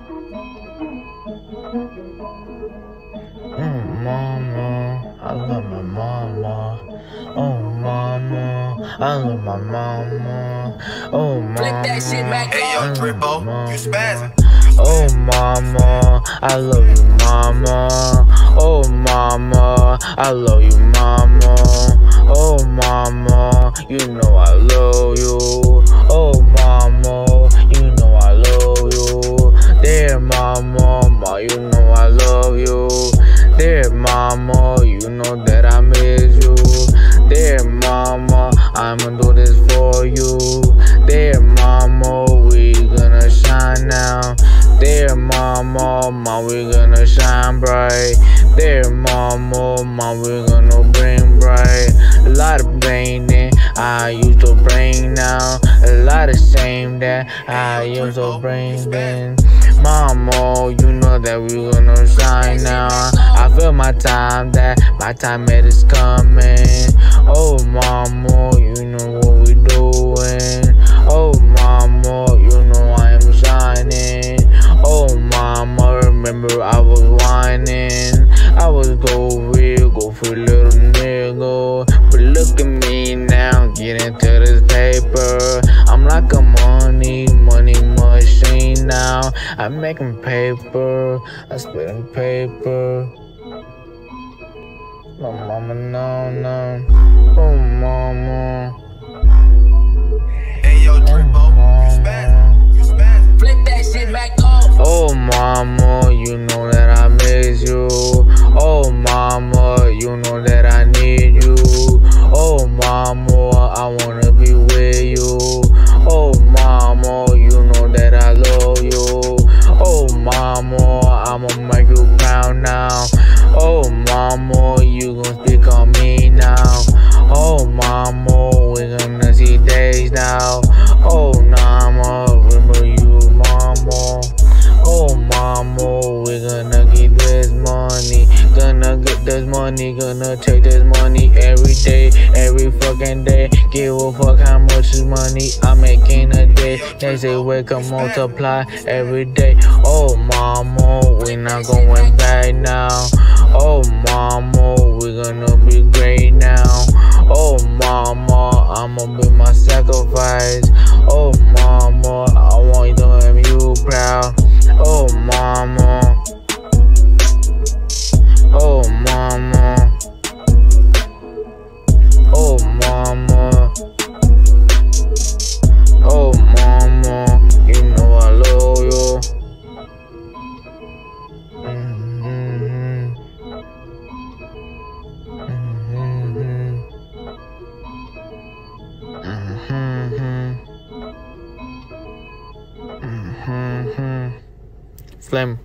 Mm, mama, I love my mama. Oh, mama, I love my mama. Oh, mama. Flip that shit back Hey yo, I love my you spazzing. Oh mama, I love you mama. Oh mama, I love you mama. Oh mama, you know I love you. Oh Dear mama, ma, you know I love you. Dear mama, you know that I miss you. Dear mama, I'ma do this for you. Dear mama, we gonna shine now. Dear mama, ma, we gonna shine bright. Dear mama, ma, we gonna bring bright. A lot of pain I used to bring now. A lot of shame that I used to bring then. Mama, you know that we gonna shine now. I feel my time that my time it is coming. I'm making paper, I'm spitting paper. My mama, no, no. Oh, mama. Hey yo, oh, Drippo, you spazzing. You spazzing. Flip that shit back off. Oh mama, you know that I miss you. Oh mama, you know that I need you. Now. Oh mama, you gon' speak on me now. Oh mama, we gonna see days now. Money, gonna take this money every day, every fucking day. Give a fuck how much is money I'm making a day. They say we can multiply every day. Oh mama, we not going back now. Oh mama, we gonna be great now. Oh mama, I'ma be my sacrifice. Oh mama, I want you to make you proud. Oh slam